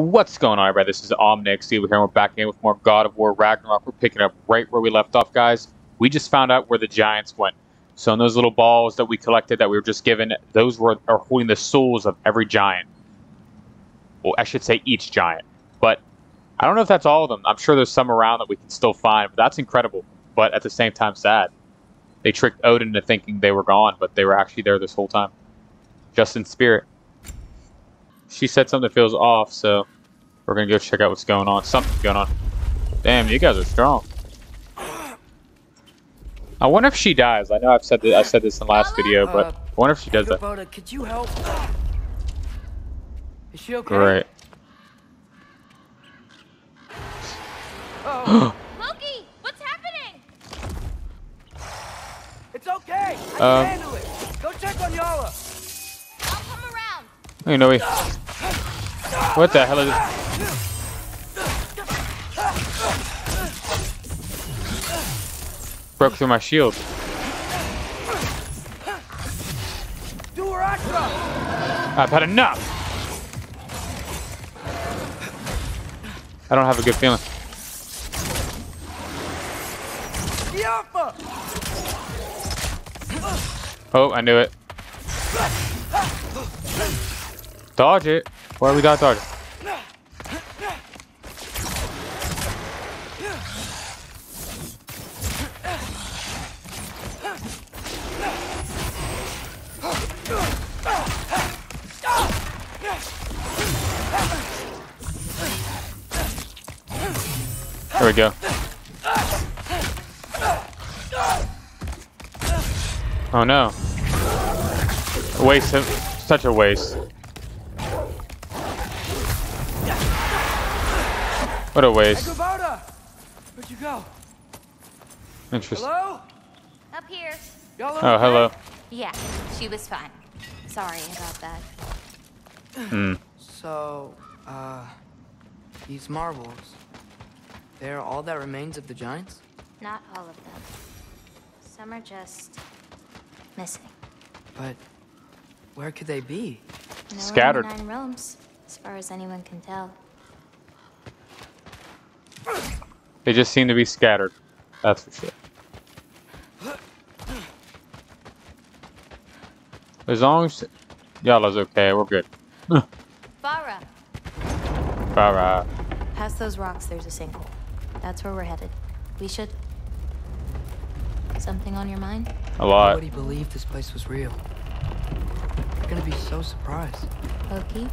What's going on, everybody? This is Omnic. Steve here, we're back again with more God of War Ragnarok. We're picking up right where we left off, guys. We just found out where the giants went. So in those little balls that we collected that we were just given, those were are holding the souls of every giant. Well, I should say each giant. But I don't know if that's all of them. I'm sure there's some around that we can still find. But that's incredible. But at the same time, sad. They tricked Odin into thinking they were gone, but they were actually there this whole time. Just in spirit she said something feels off, so we're gonna go check out what's going on. Something's going on. Damn, you guys are strong. I wonder if she dies. I know I've said this, I said this in the last video, but I wonder if she does that. Kubota, could you help? Is she okay? Right. Oh, Loki, what's happening? it's okay. I Um, can handle it. Go check on Yala. You know. What the hell is this? Broke through my shield. I've had enough! I don't have a good feeling. Oh, I knew it. Dodge it. Why we got dodge it? There we go. Oh no. A waste of such a waste. What a waste. Kubota. Where'd you go? Interesting. Hello? Up here. Yala. Oh, okay? hello. Yeah, she was fine. Sorry about that. Hmm. So, uh, these marbles, they're all that remains of the giants? Not all of them. Some are just missing. But where could they be? No Scattered. In nine realms, as far as anyone can tell. They just seem to be scattered. That's for sure. As long as Yala's okay, we're good. Farah, Alright. past those rocks, there's a sinkhole. That's where we're headed. We should. Something on your mind? A lot. Nobody believed this place was real. They're gonna be so surprised. Loki,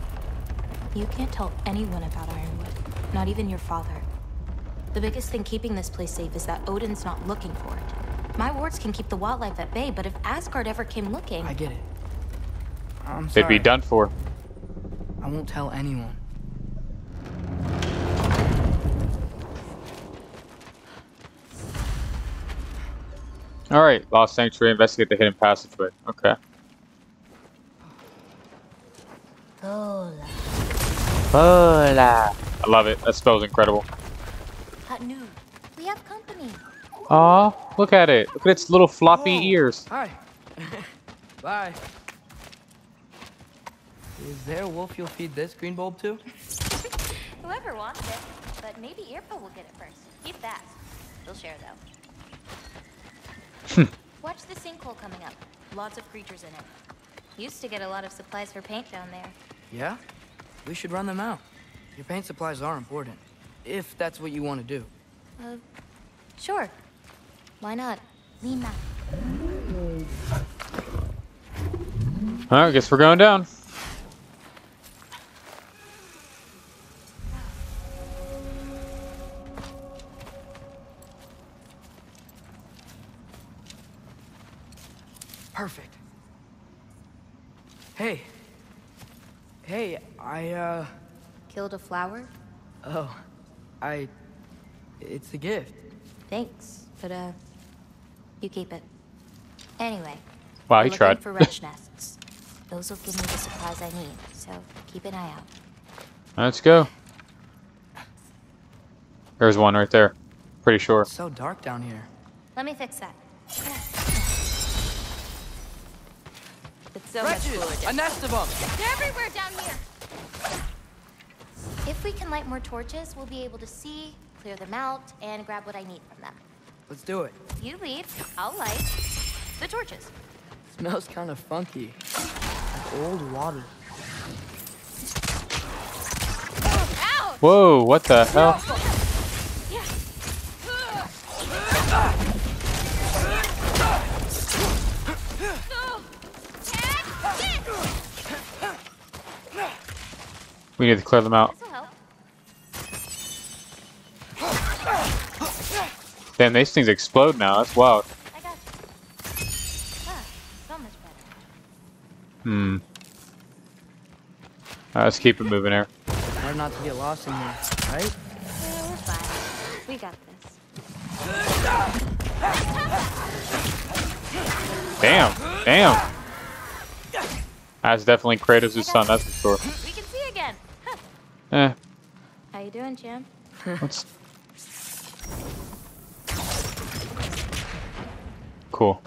you can't tell anyone about Ironwood, not even your father. The biggest thing keeping this place safe is that Odin's not looking for it. My wards can keep the wildlife at bay, but if Asgard ever came looking, I get it. I'm sorry. They'd be done for. I won't tell anyone. Alright, Lost Sanctuary, investigate the hidden passageway. Okay. Vola. Hola. I love it. That spell's incredible. Hot new. We have company. Aw, look at it. Look at its little floppy Oh, ears. Hi. Bye. Is there a wolf you'll feed this green bulb to? Whoever wants it, but maybe Earpa will get it first. Keep that. We'll share though. Watch the sinkhole coming up. Lots of creatures in it. Used to get a lot of supplies for paint down there. Yeah? We should run them out. Your paint supplies are important. If that's what you want to do. Uh, sure. Why not? Lima. Alright, guess we're going down. Perfect. Hey. Hey, I, uh. Killed a flower? Oh. I. It's a gift. Thanks, but uh, you keep it. Anyway. Wow, we're he looking tried. for wretch nests. Those will give me the supplies I need, so keep an eye out. Let's go. There's one right there. Pretty sure. It's so dark down here. Let me fix that. It's so much Wretches! cooler A nest of them! They're everywhere down here. If If we can light more torches, we'll be able to see, clear them out, and grab what I need from them. Let's do it. You lead, I'll light the torches. Smells kind of funky. Like old water. Ouch! Whoa, what the hell? We need to clear them out. Damn, these things explode now. That's wild. I got you. Ah, so much better. Hmm. Alright, let's keep it moving here. Hard not to get lost in here, right? Yeah, we're fine. We got this. Damn, damn. That's definitely Kratos' son, that's for sure. We can see again. Huh. Eh, How you doing, champ? let's... Cool.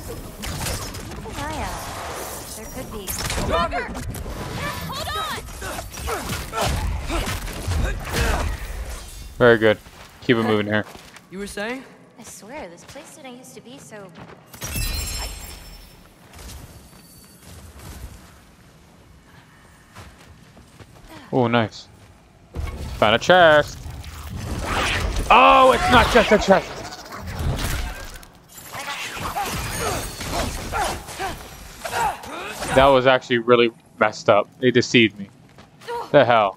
Keep an eye out. There could be. Roger! Hold on! Very good. Keep it moving here. You were saying? I swear, this place didn't used to be so. Oh, nice. Found a chest. Oh, it's not just a chest. That was actually really messed up. They deceived me. The hell?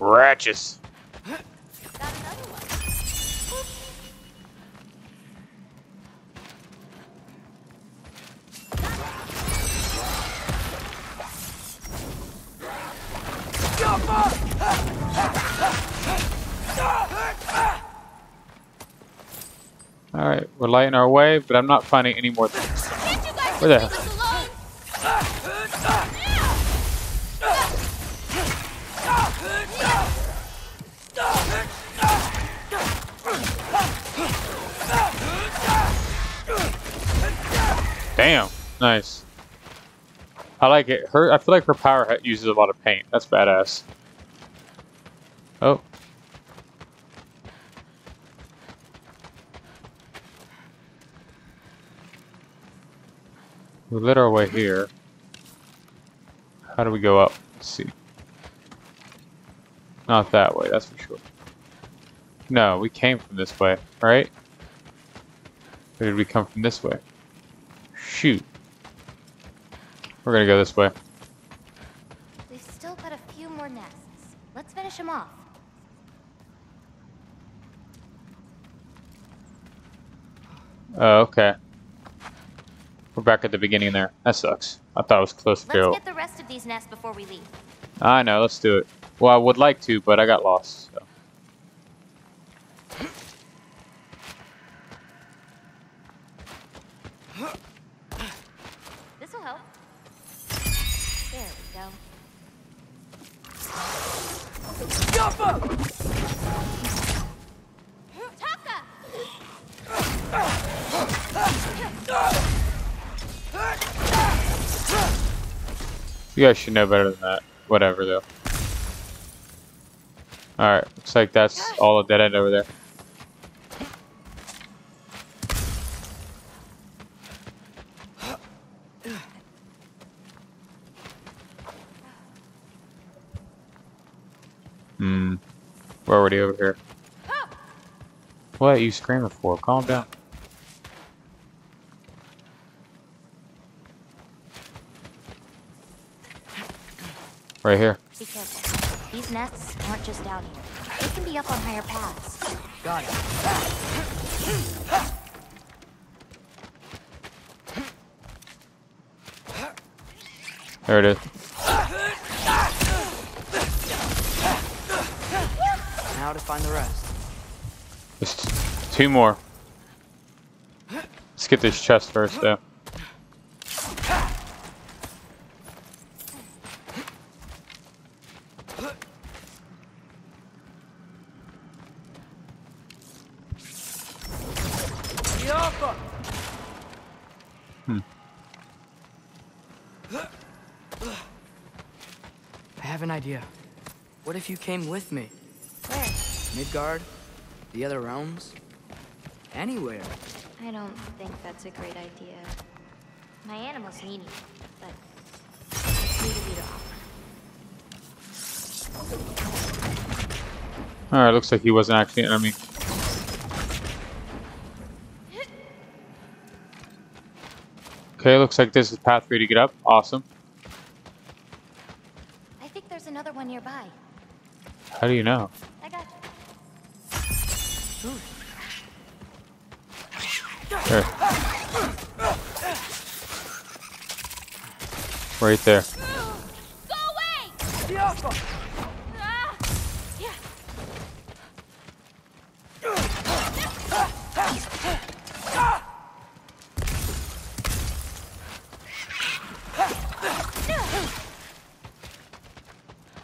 Wretches. Got another one. Alright, we're lighting our way, but I'm not finding any more things. Can't you guys Where the just leave us alone? Damn, nice. I like it. Her, I feel like her power uses a lot of paint. That's badass. Oh. We lit our way here. How do we go up? Let's see. Not that way, that's for sure. No, we came from this way, right? Or did we come from this way? Shoot. We're gonna go this way. We've still got a few more nests. Let's finish them off. Oh, okay. We're back at the beginning there. That sucks. I thought it was close to Let's go. get the rest of these nests before we leave. I know, let's do it. Well, I would like to, but I got lost. So. This'll help. There we go. Taka! You guys should know better than that. Whatever, though. Alright, looks like that's all a dead end over there. Hmm. We're already over here. What are you screaming for? Calm down. Right here. Be careful. These nests aren't just down here. They can be up on higher paths. Got it. There it is. Now to find the rest. Just two more. Let's get this chest first, though. have an idea. What if you came with me? Where? Midgard? The other realms? Anywhere. I don't think that's a great idea. My animals need me, but it's need of you to offer. Alright, looks like he wasn't actually an enemy. Okay, looks like this is path for you to get up. Awesome. I think there's another one nearby. How do you know? I got you. There. Right there. Go away! Ah! Yeah.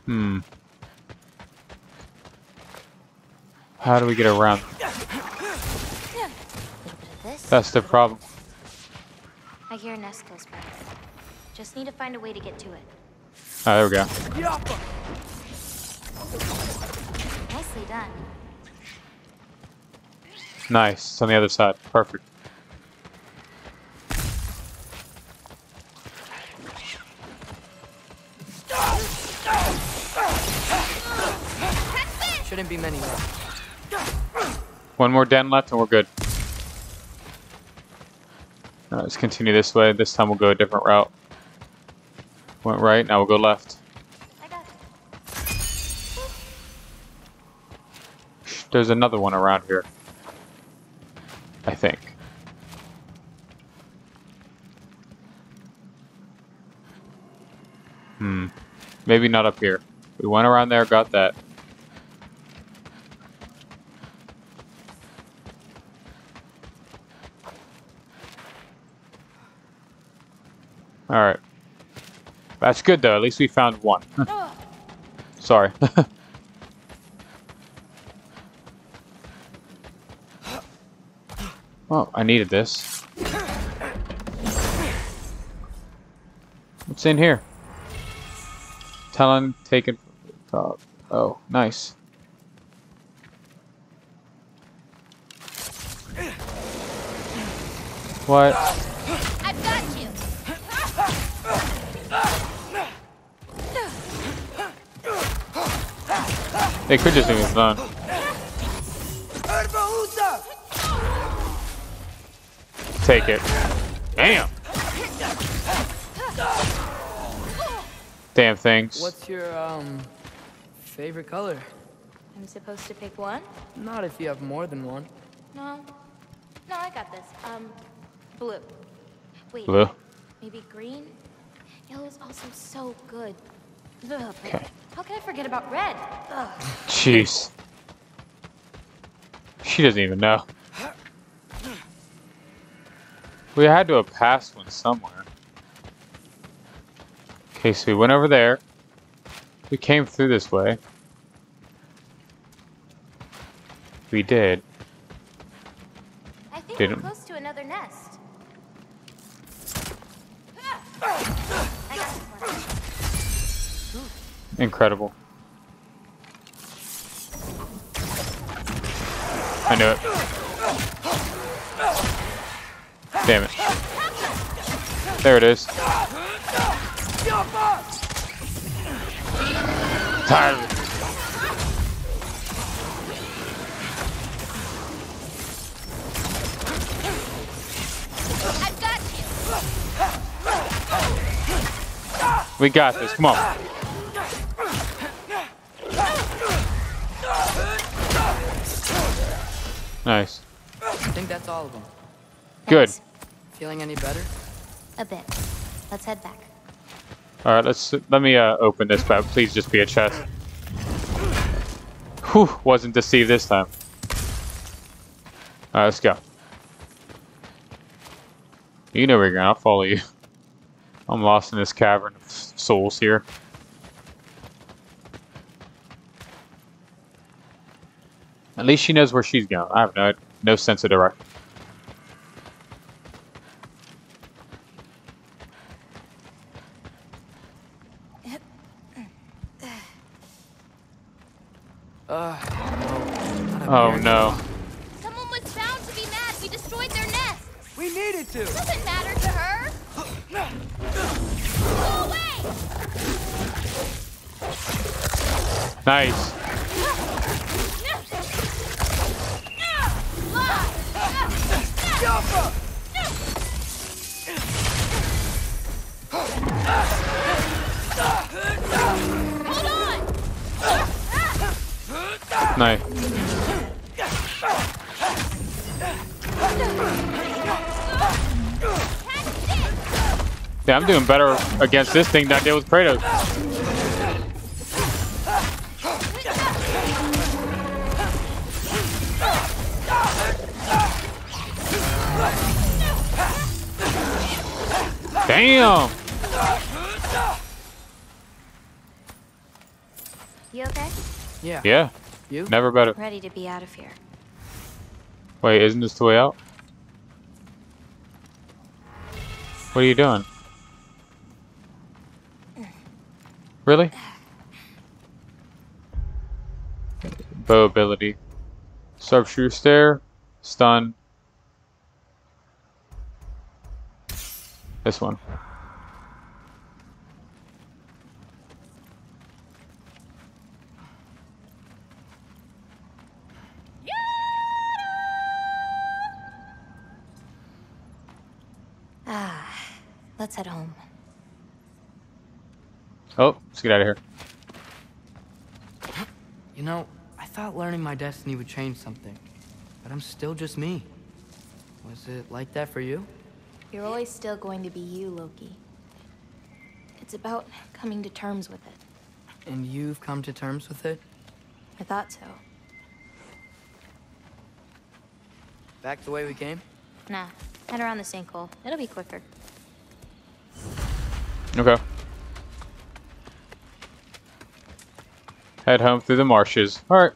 Hmm. How do we get around? A little bit of this. That's the problem. I hear a nest close by. Just need to find a way to get to it. Oh, there we go. Nicely done. Nice. It's on the other side. Perfect. Shouldn't be many left. One more den left and we're good. Alright, let's continue this way. This time we'll go a different route. Went right, now we'll go left. There's another one around here. I think. Hmm. Maybe not up here. We went around there, got that. Alright. That's good though, at least we found one. Sorry. oh, I needed this. What's in here? Talon taken. Oh, nice. What? They could just move on. Take it. Damn. Damn things. What's your, um, favorite color? I'm supposed to pick one? Not if you have more than one. No. No, I got this. Um, blue. Wait. Blue? Maybe green? Yellow is also so good. Ugh, Okay. How can I forget about red? Ugh. Jeez. She doesn't even know. We had to have passed one somewhere. Okay, so we went over there. We came through this way. We did. I think Didn't- Incredible. I knew it. Damn it. There it is. Tired of it. I've got you. We got this. Come on. Nice. I think that's all of them. Good. Thanks. Feeling any better? A bit. Let's head back. All right, let's let me uh, open this, but please just be a chest. Whew, wasn't deceived this time. All right, let's go. You know where you're going. I'll follow you. I'm lost in this cavern of souls here. At least she knows where she's going. I have no no sense of direction. Uh, no, Oh no. Someone was found to be mad. We destroyed their nest. We needed to. Doesn't matter to her. Go away! Nice. Nice. Yeah, I'm doing better against this thing than I did with Kratos. Damn! You okay? Yeah. Yeah, You? never better. Ready to be out of here. Wait, isn't this the way out? What are you doing? Really? Bow ability. Sharpshooter stare. Stun. This one. Ah, let's head home. Oh, let's get out of here. You know, I thought learning my destiny would change something, but I'm still just me. Was it like that for you? You're always still going to be you, Loki. It's about coming to terms with it. And you've come to terms with it? I thought so. Back the way we came? Nah, head around the sinkhole. It'll be quicker. Okay. Head home through the marshes. Alright.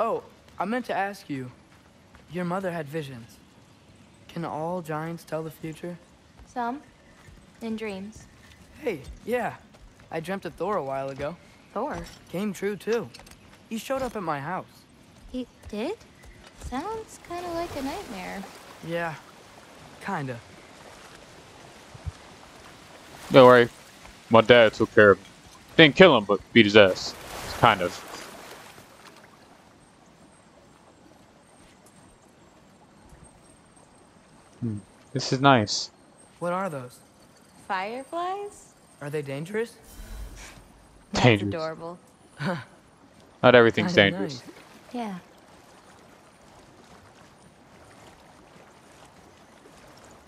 Oh, I meant to ask you. Your mother had visions. Can all giants tell the future? Some. In dreams. Hey, yeah. I dreamt of Thor a while ago. Thor. Came true, too. He showed up at my house. He did? Sounds kind of like a nightmare. Yeah, kinda. Don't worry. My dad took care of him. Didn't kill him, but beat his ass. Kind of. Hmm. This is nice. What are those? Fireflies? Are they dangerous? That's Dangerous. adorable. Not everything's Kinda dangerous. nice. Yeah.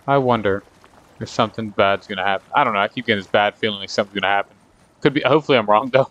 I wonder if something bad's gonna happen. I don't know. I keep getting this bad feeling like something's gonna happen. Could be. Hopefully, I'm wrong though.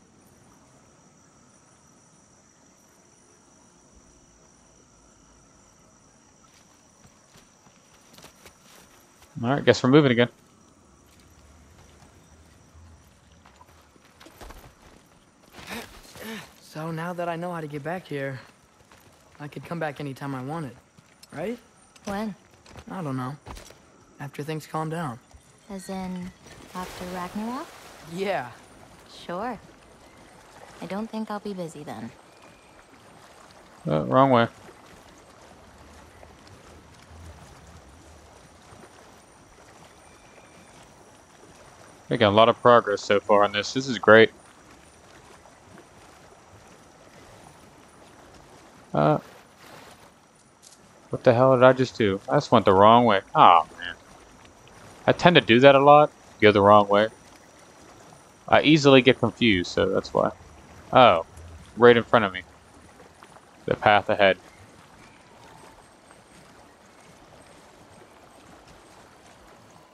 All right. Guess we're moving again. So now that I know how to get back here, I could come back anytime I wanted, right? When? I don't know. After things calm down. As in, after Ragnarok? Yeah. Sure. I don't think I'll be busy then. Uh, wrong way. Making a lot of progress so far on this. This is great. Uh, what the hell did I just do? I just went the wrong way. Oh man, I tend to do that a lot. Go the wrong way. I easily get confused, so that's why. Oh, right in front of me. The path ahead.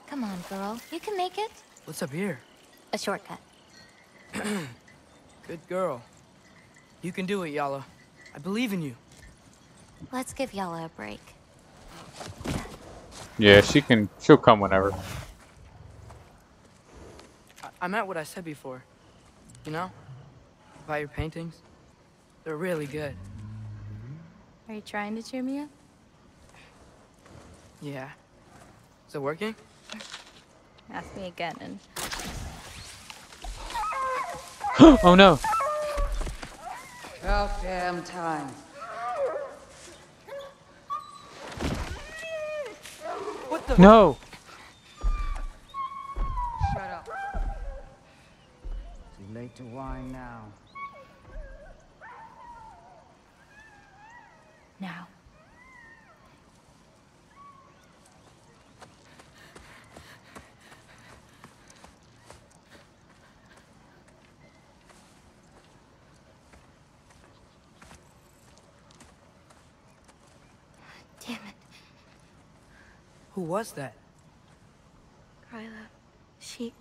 Come on, girl. You can make it. What's up here? A shortcut. Good girl. You can do it, Yala. I believe in you. Let's give Yala a break. Yeah, she can. She'll come whenever. I, I meant what I said before. You know? About your paintings. They're really good. Are you trying to cheer me up? Yeah. Is it working? Ask me again and oh no. About damn time. What the? No. Shut up. Too late to whine now. now. Damn it, Who was that? Gryla. She.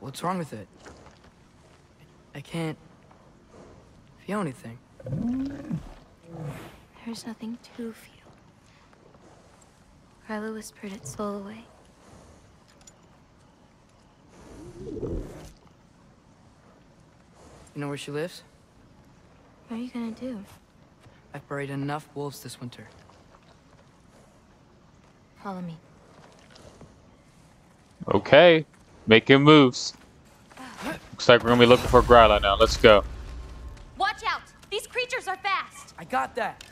What's wrong with it? I can't feel anything. There's nothing to feel. Gryla whispered its soul away. You know where she lives? What are you gonna do? I've buried enough wolves this winter. Follow me. Okay. Making moves. Looks like we're gonna be looking for Gryla now. Let's go. Watch out! These creatures are fast! I got that.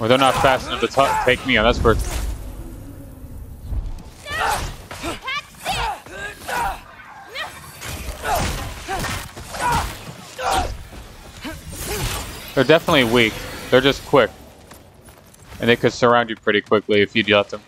Well, they're not fast enough to ta- take me on. That's for. They're definitely weak. They're just quick. And they could surround you pretty quickly if you'd let them.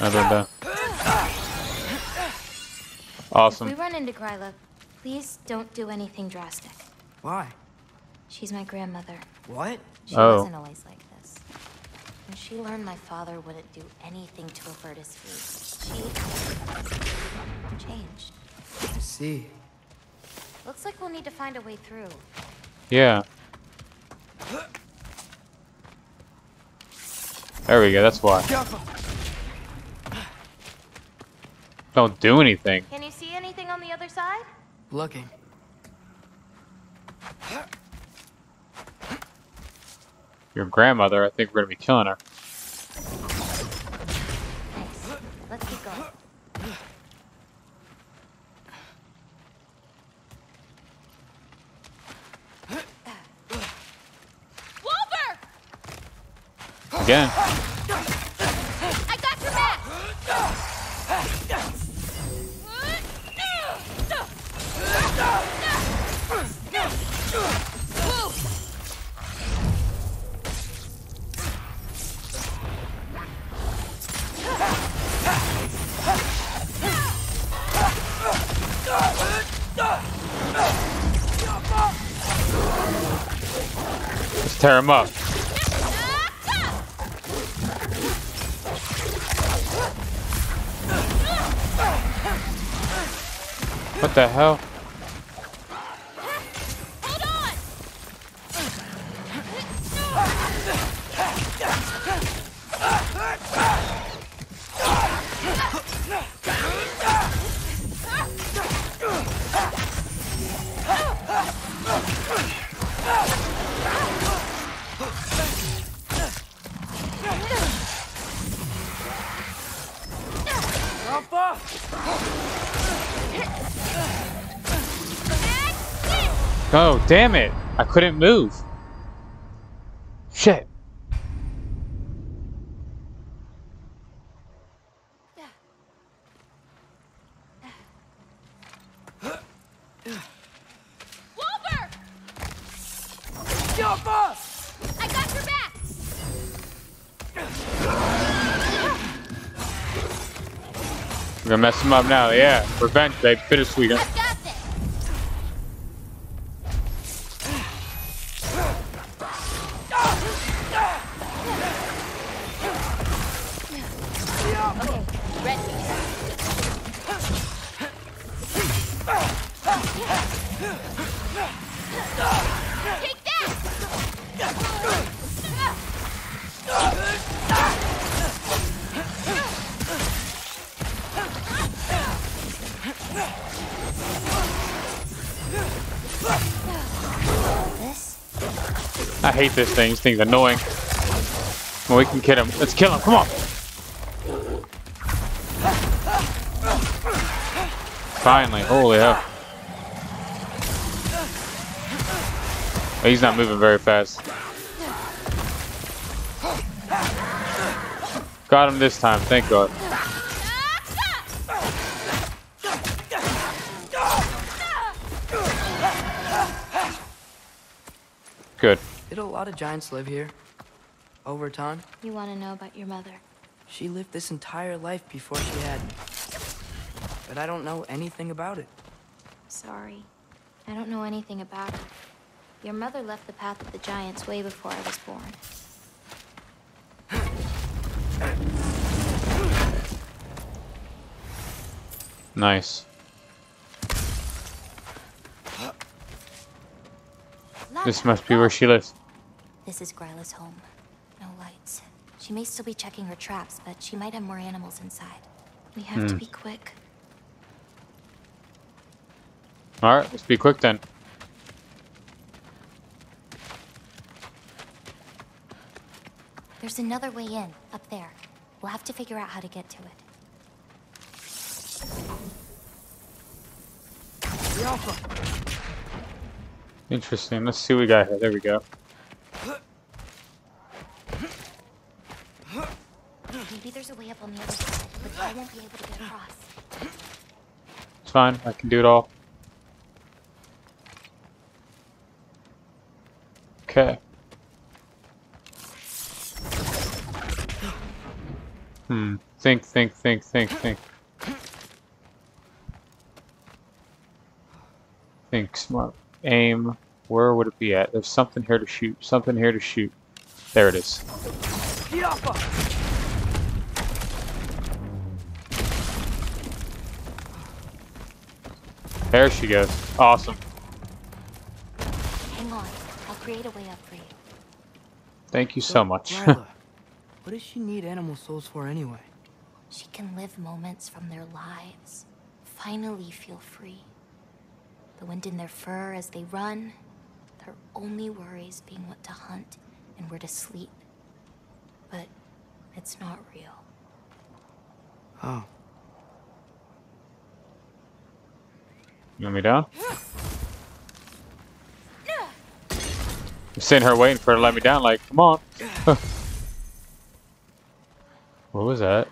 Other than that. If Awesome. we run into Gryla, please don't do anything drastic. Why? She's my grandmother. What? She Oh. wasn't always like this. When she learned my father wouldn't do anything to avert his fate, she changed. I see. Looks like we'll need to find a way through. Yeah. There we go. That's why. Don't do anything. Can you see anything on the other side? Looking. Your grandmother. I think we're gonna be killing her. Nice. Let's keep going. Wulver! Again. Tear him up. What the hell? Damn it. I couldn't move. Shit. Wulver! I got your back! We're gonna mess him up now. Yeah. Revenge, babe. Bittersweet. I've hate this thing. This thing's annoying. Well, we can kill him. Let's kill him. Come on. Finally. Holy hell. He's not moving very fast. Got him this time. Thank God. Lot of giants live here? Over time? You want to know about your mother? She lived this entire life before she had me. But I don't know anything about it. Sorry. I don't know anything about it. Your mother left the path of the giants way before I was born. Nice. This must be where she lives. This is Gryla's home. No lights. She may still be checking her traps, but she might have more animals inside. We have to hmm. be quick. Alright, let's be quick then. There's another way in, up there. We'll have to figure out how to get to it. Interesting. Let's see what we got here. There we go. Maybe there's a way up on the other side, but I won't be able to get across. It's fine. I can do it all. Okay. Hmm. Think, think, think, think, think. Think smart. Aim. Where would it be at? There's something here to shoot. Something here to shoot. There it is. There she goes. Awesome. Hang on. I'll create a way up for you. Thank you so much. Lila, what does she need animal souls for anyway? She can live moments from their lives. Finally feel free. The wind in their fur as they run. Their only worries being what to hunt and where to sleep. But it's not real. Oh, You want me down? I'm sitting here waiting for her to let me down, like, come on. what was that?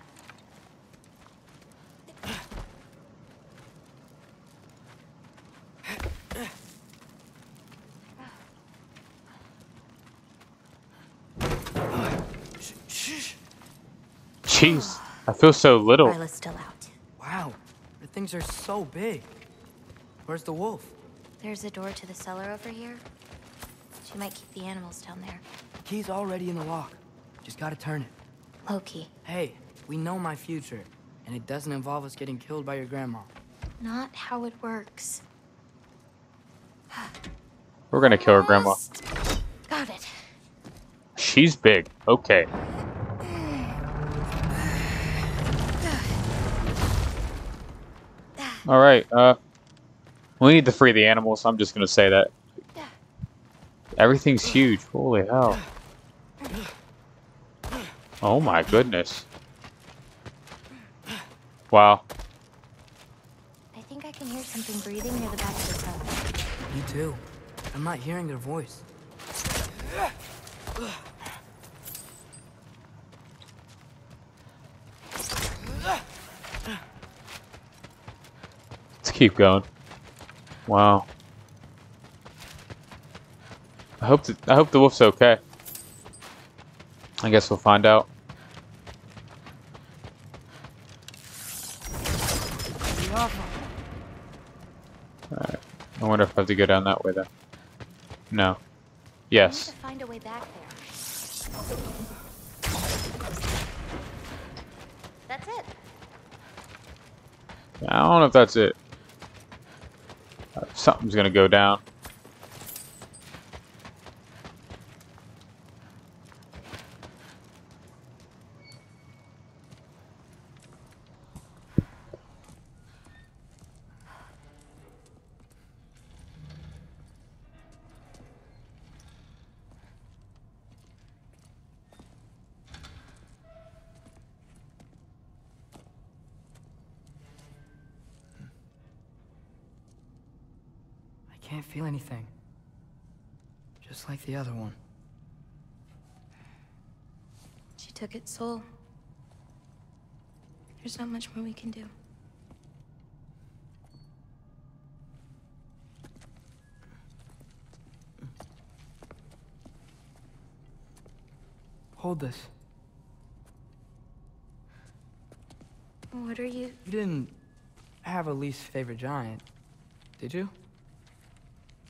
Jeez, I feel so little. Gryla's still out. wow. The things are so big. Where's the wolf? There's a door to the cellar over here. She might keep the animals down there. The key's already in the lock. Just gotta turn it. Loki, Hey, we know my future, and it doesn't involve us getting killed by your grandma. not how it works. We're gonna kill her grandma. Got it. She's big. Okay. All right. Uh, we need to free the animals. I'm just gonna say that. Everything's huge. Holy hell. Oh my goodness. Wow. I think I can hear something breathing near the back of the truck. Me too. I'm not hearing their voice. Keep going. Wow. I hope that, I hope the wolf's okay. I guess we'll find out. Awful. I wonder if I have to go down that way then. No. Yes. find a way back there. That's it. I don't know if that's it. Uh, Something's gonna go down. Can't feel anything. Just like the other one. She took its soul. There's not much more we can do. Hold this. What are you? You didn't have a least favorite giant, did you?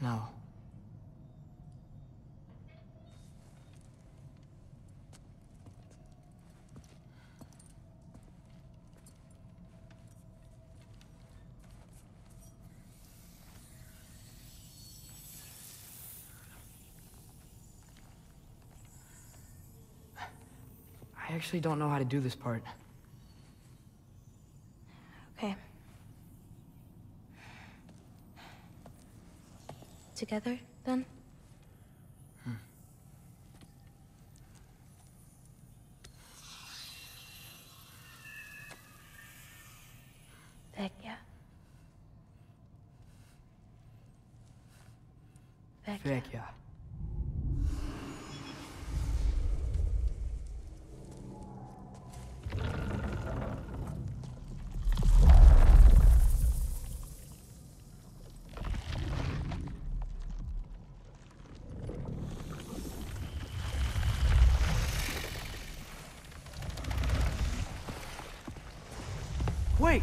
No. I actually don't know how to do this part. Okay. Together, then? Vecchia. Vecchia. Vecchia. Wait!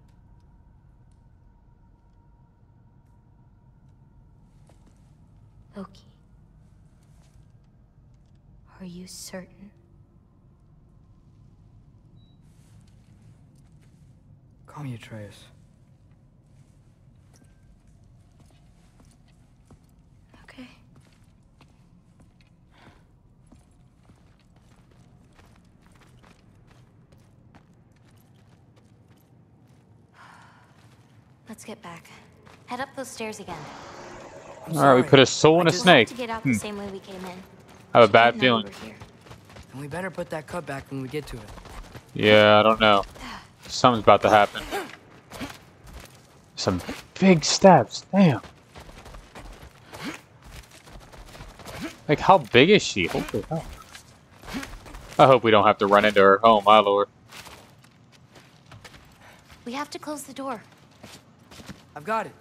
Loki. Are you certain? Call me Atreus. Okay. Let's get back. Head up those stairs again. I'm All right, we put a soul in a just- snake. To get out Hmm. the same way we came in. I have a bad didn't know we feeling. And we better put that cut back when we get to it. Yeah, I don't know. Something's about to happen. Some big steps. Damn. Like, how big is she? Holy hell. I hope we don't have to run into her. Oh, my lord. We have to close the door. I've got it.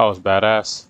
That was badass.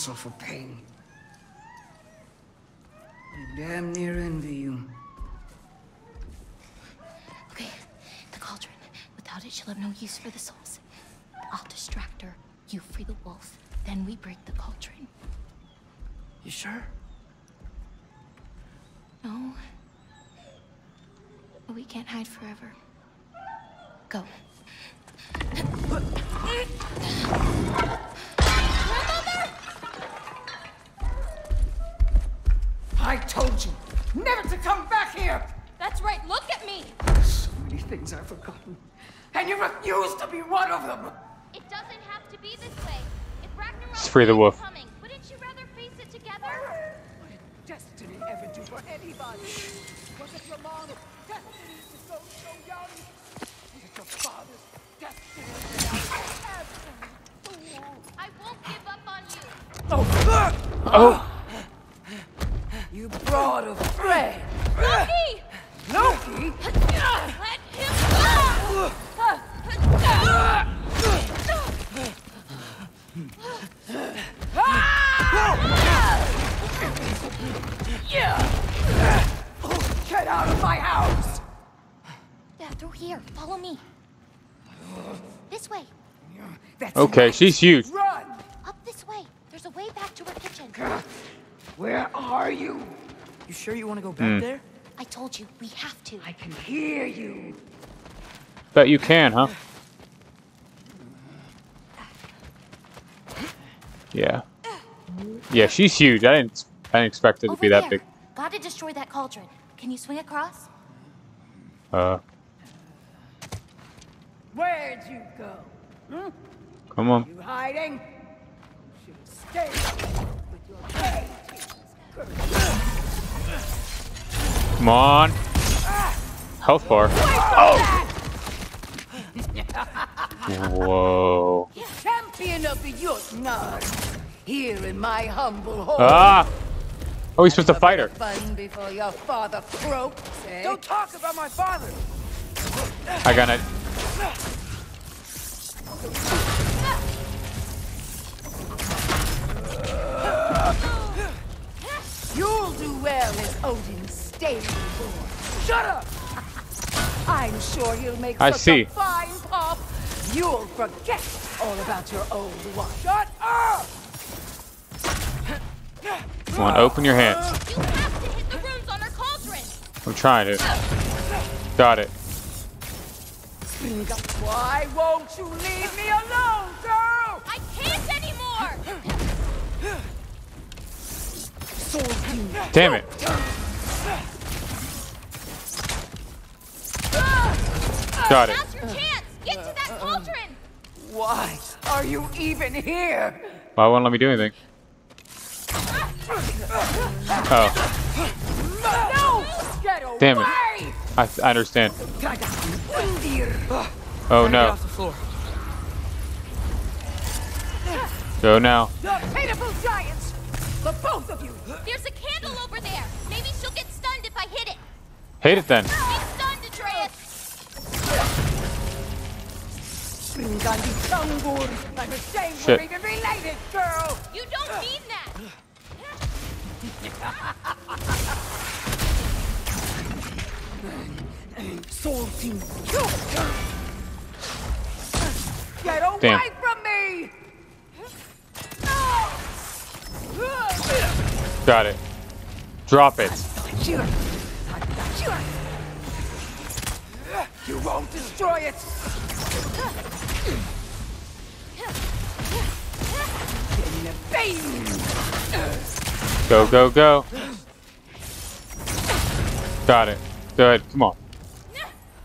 Vessel for pain. I damn near envy you. Okay, the cauldron. Without it, she'll have no use for the souls. I'll distract her. You free the wolf. Then we break the cauldron. You sure? No. We can't hide forever. Go. At me! So many things I've forgotten. And you refuse to be one of them! It doesn't have to be this way. If Ragnarok Just free the is wolf. coming, wouldn't you rather face it together? What did destiny ever do for anybody? Was it your mom's destiny to go so young? Was it your father's destiny to die? I won't give up on you. Oh, Oh! you brought a friend! Loki! Loki? Let him go! Get out of my house! Yeah, through here. Follow me. This way. That's Okay, enough. she's huge. Run! Up this way. There's a way back to our kitchen. Where are you? You sure you want to go back hmm. there? I told you, we have to. I can hear you. Bet you can, huh? Yeah. Yeah, she's huge. I didn't I didn't expect it to Over be that there. big. Gotta destroy that cauldron. Can you swing across? Uh Where'd you go? come on. You hiding? You should have stayed with your cage. Come on. Health bar. Oh! Whoa. Champion of the Jotnar. Here in my humble home. Ah! Oh, he's supposed to fight her. Fun before your father croaks, eh? Don't talk about my father! I got it. You'll do well as Odin's stable boy. Shut up! I'm sure he'll make I such see. a fine pop. You'll forget all about your old one. Shut up! Come on, open your hands. You have to hit the runes on our cauldron. I'm trying to. Got it. Why won't you leave me alone, girl? I can't anymore. Damn it. Got it. Now's your chance. Get to that cauldron. Why are you even here? Why won't let me do anything? Oh, No! Damn it. I, I understand. Oh no. off the floor. Go now. The pitiful giants! The both of you! There's a candle over there. Maybe she'll get stunned if I hit it. Hate it then. I'm ashamed Shit. we're even related, girl! You don't mean that. Salty! Get away Damn. from me! Got it. Drop it. You won't destroy it! Go, go, go. Got it. Good. Come on.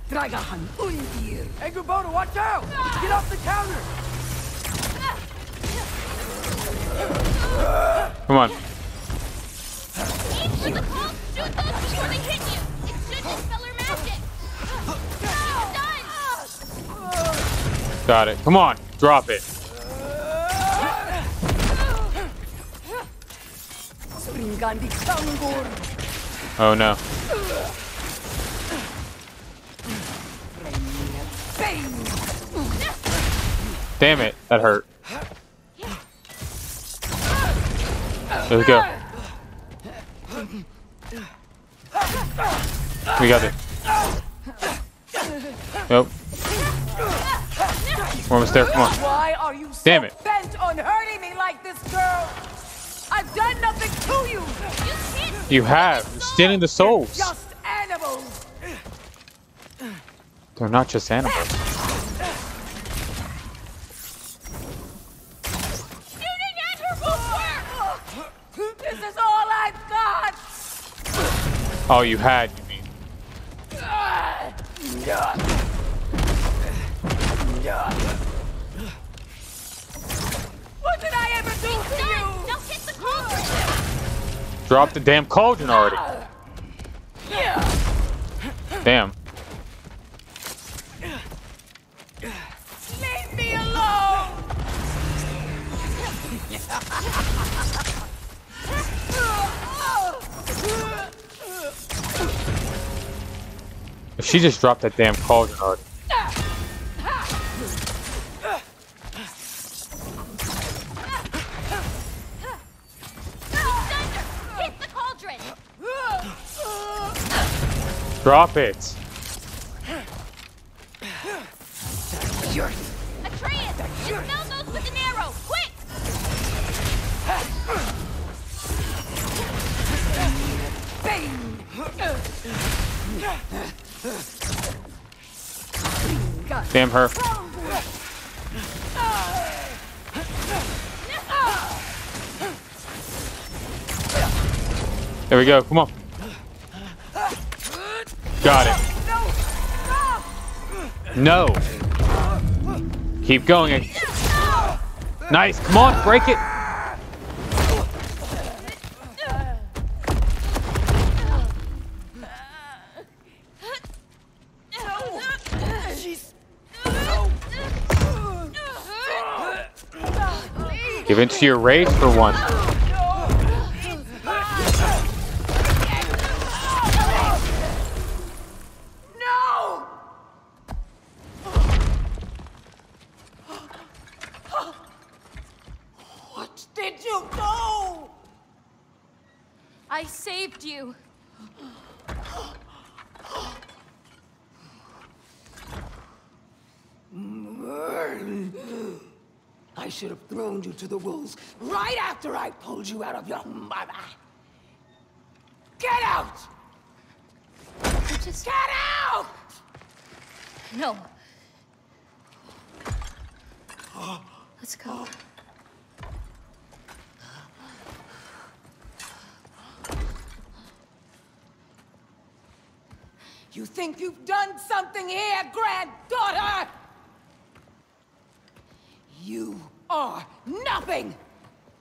Dragahan Undir! Hey, Gubota, watch out! Get off the counter! Come on. Aim for the cold, shoot those before they hit you. It should magic. Got it. Come on. Drop it. Oh no. Damn it. That hurt. There we go. We got it. Nope. We're almost there. Come on. Why are you so Damn it. bent on hurting me like this, girl? I've done nothing you! You can't You have. You're stealing the souls. Just animals! They're not just animals. shooting at her won't work. This is all I've got! Oh, you had, Drop the damn cauldron already. Damn. Leave me alone! If she just dropped that damn cauldron already. Drop it. Damn her. There we go. Come on. Got it. No. Keep going. Nice. Come on. Break it. Give in to your rage for once. Right after I pulled you out of your mother. Get out! Just Get out! no. Let's go. You think you've done something here, granddaughter? You are nothing!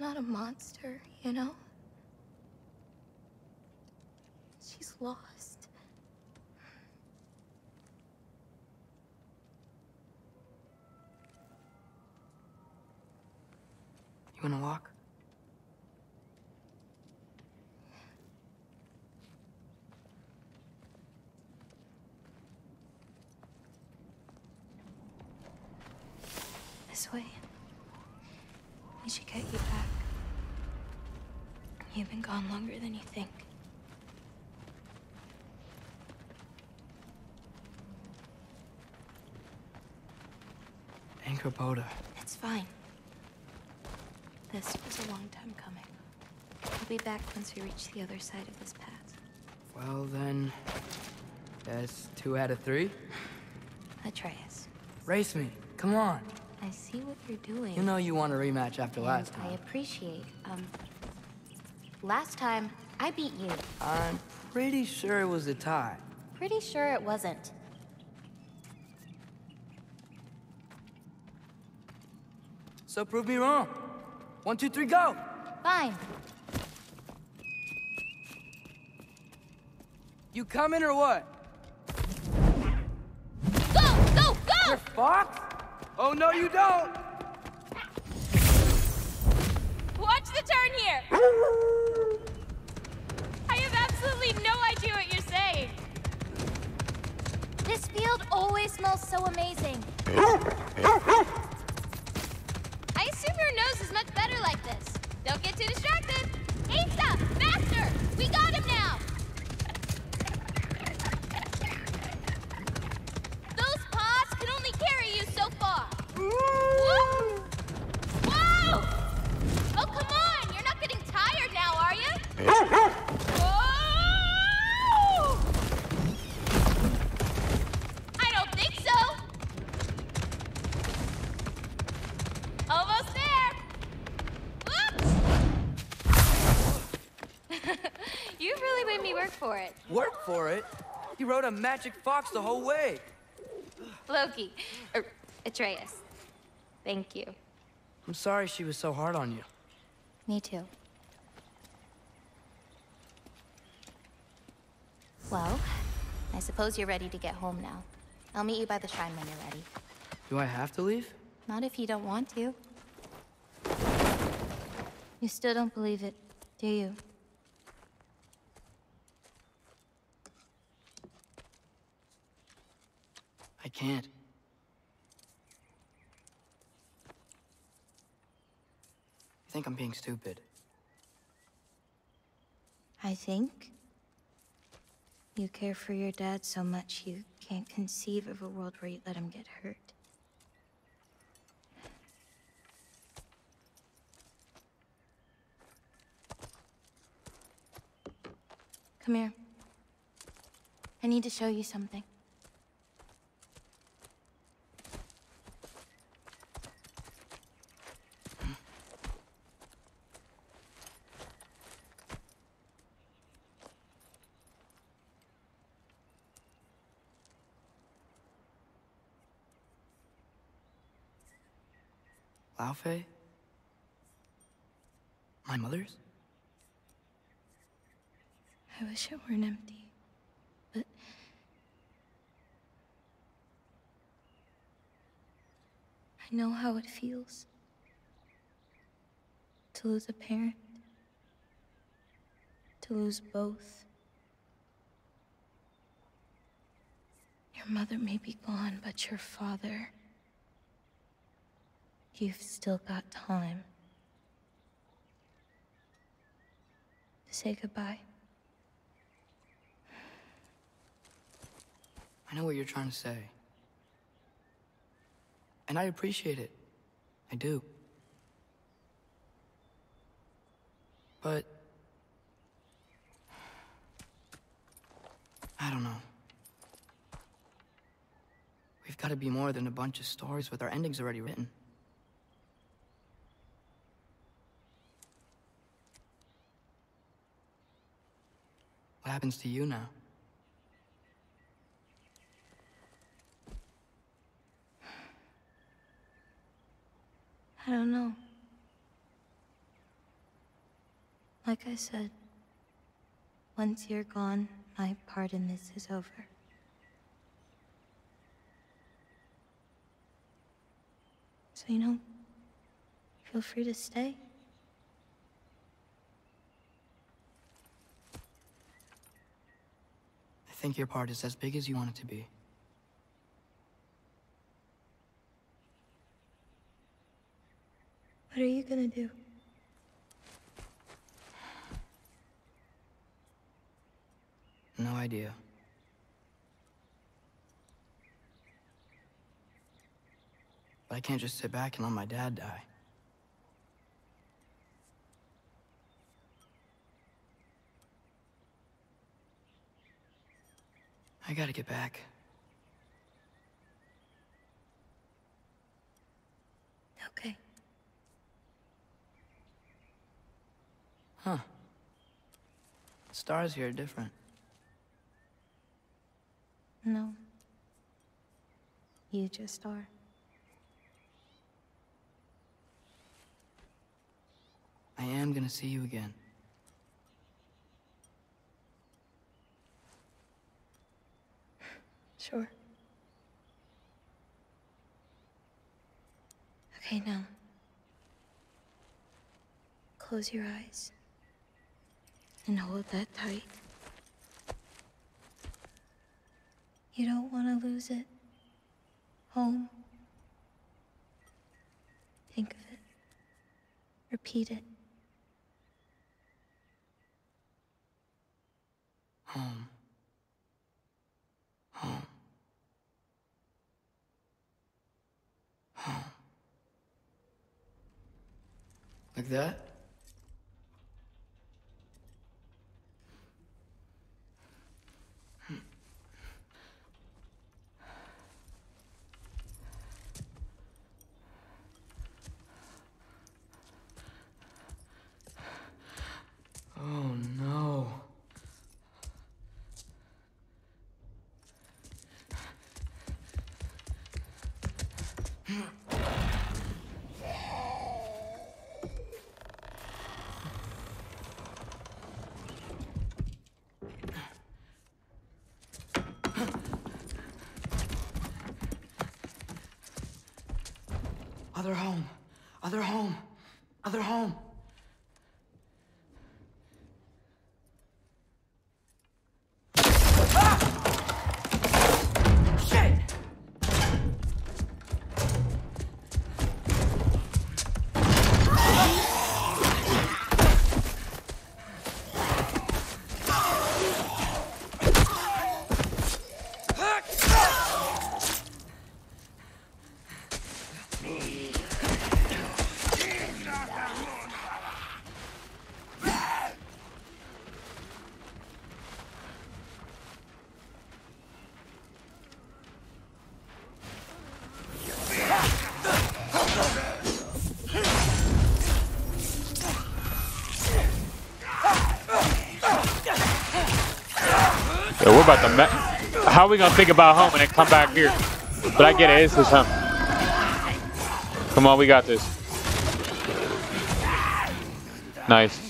not a monster, you know? She's lost. You wanna walk? This way. We should get you. You've been gone longer than you think. Angrboda. It's fine. This was a long time coming. I'll be back once we reach the other side of this path. Well then, that's two out of three. Atreus, Race me. Come on. I see what you're doing. You know you want a rematch after and last time. I appreciate, um... Last time, I beat you. I'm pretty sure it was a tie. Pretty sure it wasn't. So prove me wrong. One, two, three, go! Fine. You coming or what? Go! Go! Go! You're fucked? Oh no, you don't! Watch the turn here! This field always smells so amazing. I assume your nose is much better like this. Don't get too distracted. Asa! Faster! We got him now! Those paws can only carry you so far. Whoa! Whoa! Oh, come on! You're not getting tired now, are you? Rode a magic fox the whole way. Loki. Er, Atreus. Thank you. I'm sorry she was so hard on you. Me too. Well, I suppose you're ready to get home now. I'll meet you by the shrine when you're ready. Do I have to leave? Not if you don't want to. You still don't believe it, do you? I can't. I think I'm being stupid. I think you care for your dad so much you can't conceive of a world where you let him get hurt. Come here. I need to show you something. My mother's? I wish it weren't empty, but I know how it feels to lose a parent, to lose both. Your mother may be gone, but your father, you've still got time to say goodbye. I know what you're trying to say. And I appreciate it. I do. But... I don't know. We've gotta be more than a bunch of stories with our endings already written. What happens to you now? I don't know. Like I said, once you're gone, my part in this is over. So, you know, feel free to stay. Think your part is as big as you want it to be. What are you gonna do? No idea. But I can't just sit back and let my dad die. I gotta get back. Okay. Huh. Stars here are different. No. You just are. I am gonna see you again. Sure. Okay, now. Close your eyes. And hold that tight. You don't want to lose it. Home. Think of it. Repeat it. Home. Like that? About to. Me- How are we gonna think about home and then come back here? But I get it. It's his home. Come on, we got this. Nice.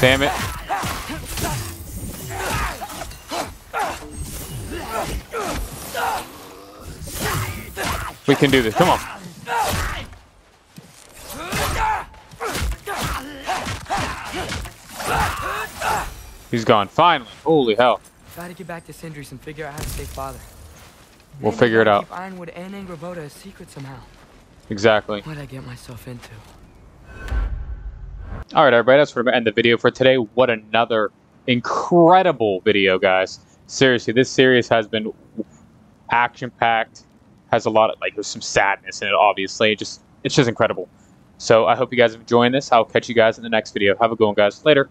Damn it. We can do this. Come on. He's gone. Finally. Holy hell. Gotta get back to Sindri's and figure out how to save father. We'll Maybe figure it out. Keep Ironwood and Angrboda a secret somehow. Exactly. What'd I get myself into? All right, everybody, that's where I'm gonna end the video for today. What another incredible video, guys. Seriously, this series has been action-packed, has a lot of, like, there's some sadness in it, obviously. It just, it's just incredible. So I hope you guys have enjoyed this. I'll catch you guys in the next video. Have a good one, guys. Later.